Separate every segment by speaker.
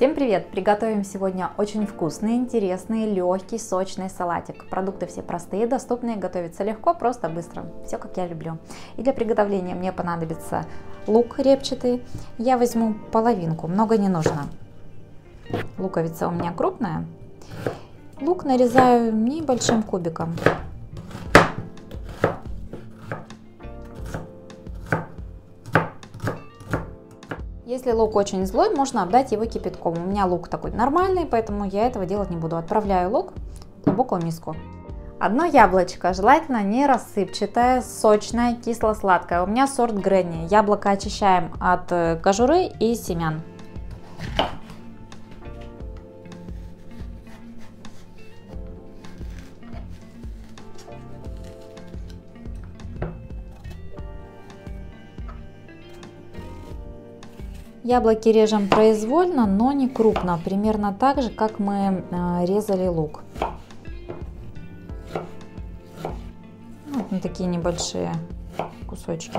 Speaker 1: Всем привет! Приготовим сегодня очень вкусный, интересный, легкий, сочный салатик. Продукты все простые, доступные, готовится легко, просто, быстро. Все как я люблю. И для приготовления мне понадобится лук репчатый. Я возьму половинку, много не нужно. Луковица у меня крупная. Лук нарезаю небольшим кубиком. Если лук очень злой, можно обдать его кипятком. У меня лук такой нормальный, поэтому я этого делать не буду. Отправляю лук в глубокую миску. Одно яблочко, желательно не рассыпчатое, сочное, кисло-сладкое. У меня сорт Гренни. Яблоко очищаем от э, кожуры и семян. Яблоки режем произвольно, но не крупно, примерно так же, как мы э, резали лук. Вот на такие небольшие кусочки.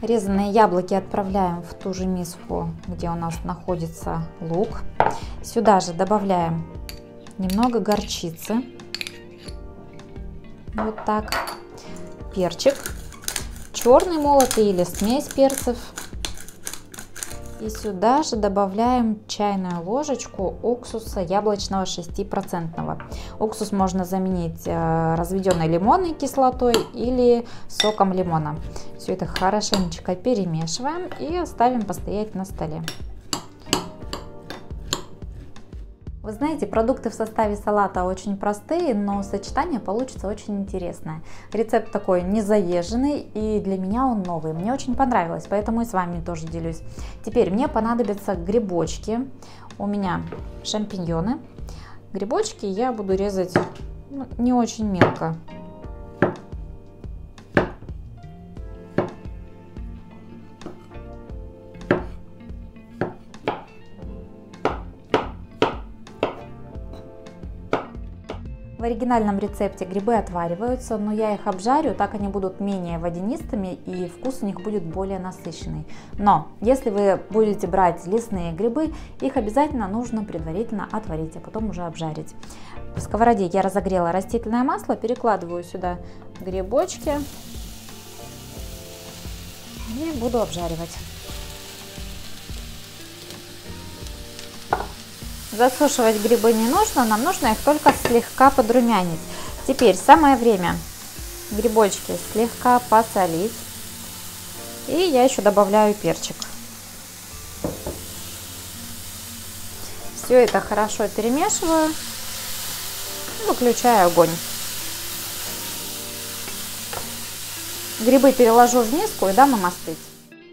Speaker 1: Резанные яблоки отправляем в ту же миску, где у нас находится лук. Сюда же добавляем немного горчицы. Вот так. Перчик черный молотый или смесь перцев. И сюда же добавляем чайную ложечку уксуса яблочного 6%. Уксус можно заменить э, разведенной лимонной кислотой или соком лимона. Все это хорошенечко перемешиваем и оставим постоять на столе. Вы знаете, продукты в составе салата очень простые, но сочетание получится очень интересное. Рецепт такой незаезженный и для меня он новый. Мне очень понравилось, поэтому и с вами тоже делюсь. Теперь мне понадобятся грибочки. У меня шампиньоны. Грибочки я буду резать ну, не очень мелко. В оригинальном рецепте грибы отвариваются, но я их обжарю, так они будут менее водянистыми и вкус у них будет более насыщенный. Но если вы будете брать лесные грибы, их обязательно нужно предварительно отварить, а потом уже обжарить. В сковороде я разогрела растительное масло, перекладываю сюда грибочки и буду обжаривать. Засушивать грибы не нужно, нам нужно их только слегка подрумянить. Теперь самое время грибочки слегка посолить. И я еще добавляю перчик. Все это хорошо перемешиваю. Выключаю огонь. Грибы переложу в миску и дам им остыть.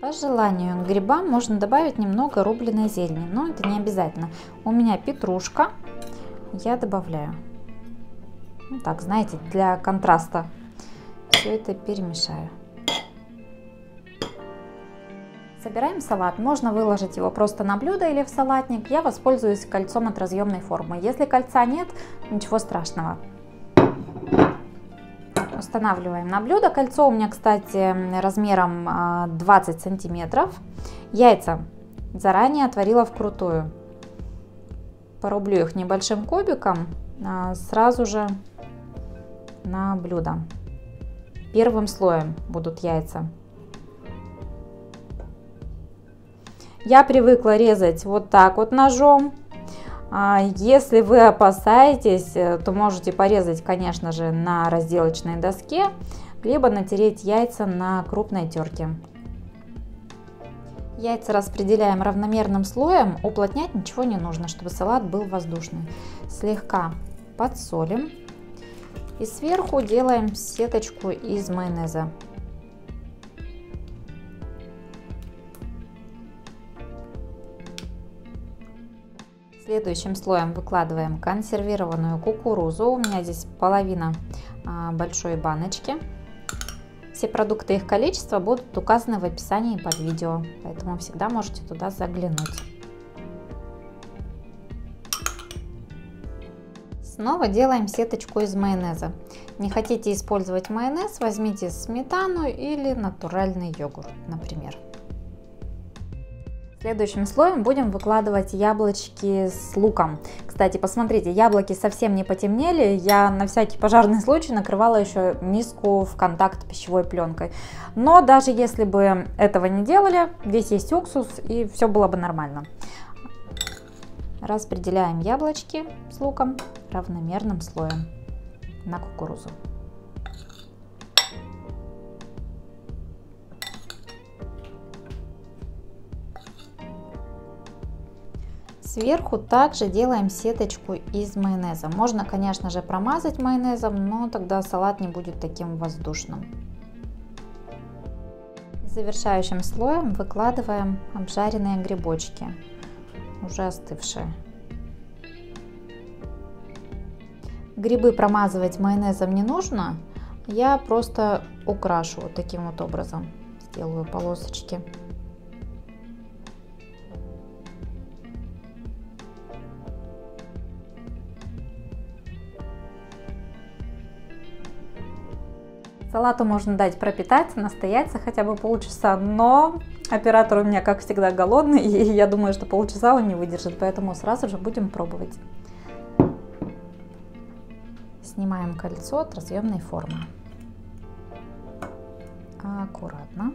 Speaker 1: По желанию к грибам можно добавить немного рубленой зелени, но это не обязательно. У меня петрушка, я добавляю. Ну, так, знаете, для контраста все это перемешаю. Собираем салат. Можно выложить его просто на блюдо или в салатник. Я воспользуюсь кольцом от разъемной формы. Если кольца нет, ничего страшного. Устанавливаем на блюдо. Кольцо у меня, кстати, размером 20 а, сантиметров. Яйца заранее отварила вкрутую. Порублю их небольшим кубиком а, сразу же на блюдо. Первым слоем будут яйца. Я привыкла резать вот так вот ножом. А если вы опасаетесь, э, то можете порезать, конечно же, на разделочной доске, либо натереть яйца на крупной терке. Яйца распределяем равномерным слоем, уплотнять ничего не нужно, чтобы салат был воздушный. Слегка подсолим и сверху делаем сеточку из майонеза. Следующим слоем выкладываем консервированную кукурузу. У меня здесь половина а, большой баночки. Все продукты и их количество будут указаны в описании под видео, поэтому всегда можете туда заглянуть. Снова делаем сеточку из майонеза. Не хотите использовать майонез, возьмите сметану или натуральный йогурт, например. Следующим слоем будем выкладывать яблочки с луком. Кстати, посмотрите, яблоки совсем не потемнели. Я на всякий пожарный случай накрывала еще миску в контакт пищевой пленкой. Но даже если бы этого не делали, здесь есть уксус и все было бы нормально. Распределяем яблочки с луком равномерным слоем на кукурузу. Сверху также делаем сеточку из майонеза. Можно, конечно же, промазать майонезом, но тогда салат не будет таким воздушным. Завершающим слоем выкладываем обжаренные грибочки, уже остывшие. Грибы промазывать майонезом не нужно, я просто украшу вот таким вот образом, сделаю полосочки. Салату можно дать пропитаться, настояться хотя бы полчаса, но оператор у меня, как всегда, голодный, и я думаю, что полчаса он не выдержит, поэтому сразу же будем пробовать. Снимаем кольцо от разъемной формы. Аккуратно.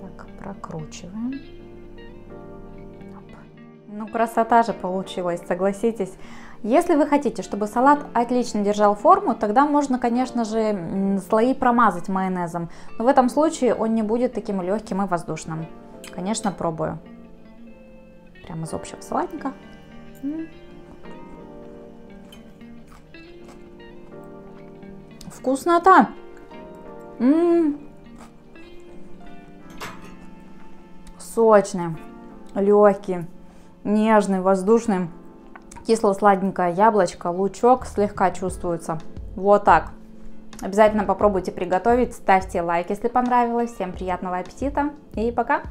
Speaker 1: Так, прокручиваем. Ну, красота же получилась, согласитесь. Если вы хотите, чтобы салат отлично держал форму, тогда можно, конечно же, слои промазать майонезом. Но в этом случае он не будет таким легким и воздушным. Конечно, пробую. Прямо из общего салатника. Вкуснота! М -м -м. Сочный, легкий, нежный, воздушный кисло-сладенькое яблочко, лучок слегка чувствуется. Вот так. Обязательно попробуйте приготовить, ставьте лайк, если понравилось. Всем приятного аппетита и пока!